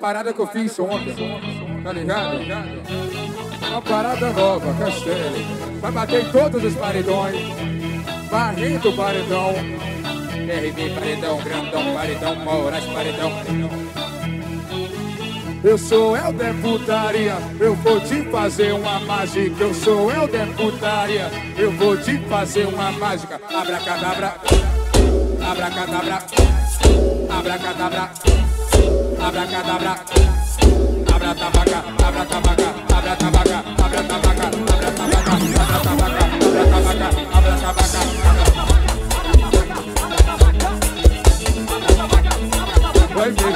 Parada que eu fiz ontem, tá ligado? Uma parada nova, Castelo. Vai bater em todos os paredões. Varrendo o paredão. RB paredão, grandão, paredão, Moraes, paredão. Eu sou Helder Putaria, eu vou te fazer uma mágica. Eu sou Helder Putaria, eu vou te fazer uma mágica. Abracadabra, abracadabra, abracadabra, abracadabra, abra tabaca, abra tabaca, abra tabaca, abra tabaca, abra tabaca, abra tabaca, abra tabaca, abra tabaca. Vai, vai,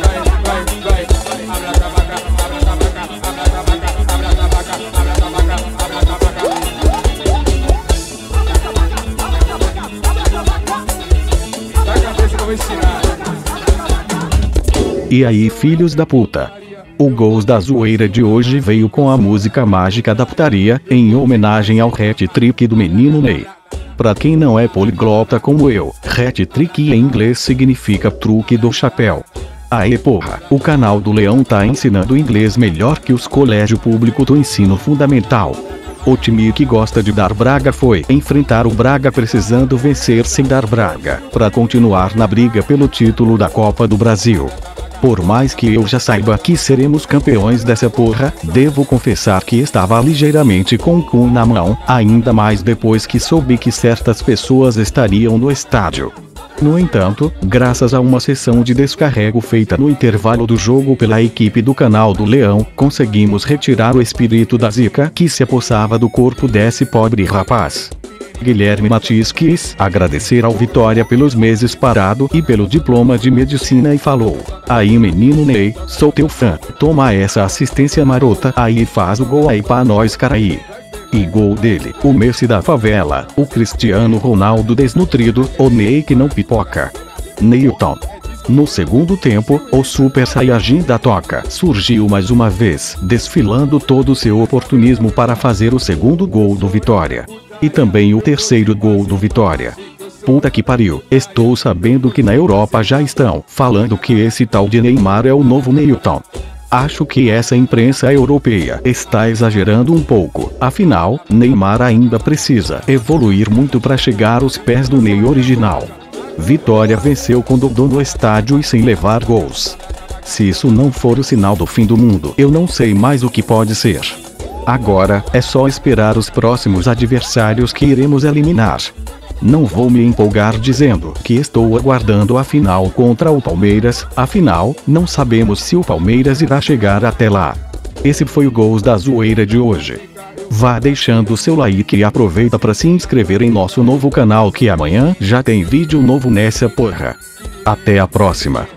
vai, vai, abra tabaca, abra tabaca, abra tabaca, abra tabaca, abra tabaca, abra tabaca. Dá a cabeça que eu vou ensinar. E aí, filhos da puta? O Gols da Zoeira de hoje veio com a música mágica da putaria, em homenagem ao hat-trick do menino Ney. Pra quem não é poliglota como eu, hat-trick em inglês significa truque do chapéu. Aê porra, o canal do Leão tá ensinando inglês melhor que os colégio público do ensino fundamental. O time que gosta de dar braga foi enfrentar o Braga precisando vencer sem dar braga, pra continuar na briga pelo título da Copa do Brasil. Por mais que eu já saiba que seremos campeões dessa porra, devo confessar que estava ligeiramente com o cu na mão, ainda mais depois que soube que certas pessoas estariam no estádio. No entanto, graças a uma sessão de descarrego feita no intervalo do jogo pela equipe do canal do Leão, conseguimos retirar o espírito da zica que se apossava do corpo desse pobre rapaz. Guilherme Matias quis agradecer ao Vitória pelos meses parado e pelo diploma de medicina e falou: Aí menino Ney, sou teu fã, toma essa assistência marota aí faz o gol aí pra nós caraí. E gol dele, o Messi da favela, o Cristiano Ronaldo desnutrido, o Ney que não pipoca. Neilton. No segundo tempo, o Super Saiyajin da Toca surgiu mais uma vez, desfilando todo seu oportunismo para fazer o segundo gol do Vitória. E também o terceiro gol do Vitória. Puta que pariu, estou sabendo que na Europa já estão falando que esse tal de Neymar é o novo Neilton. Acho que essa imprensa europeia está exagerando um pouco, afinal, Neymar ainda precisa evoluir muito para chegar aos pés do Ney original. Vitória venceu com Dodô no estádio e sem levar gols. Se isso não for o sinal do fim do mundo, eu não sei mais o que pode ser. Agora, é só esperar os próximos adversários que iremos eliminar. Não vou me empolgar dizendo que estou aguardando a final contra o Palmeiras, afinal, não sabemos se o Palmeiras irá chegar até lá. Esse foi o Gols da Zoeira de hoje. Vá deixando seu like e aproveita para se inscrever em nosso novo canal que amanhã já tem vídeo novo nessa porra. Até a próxima.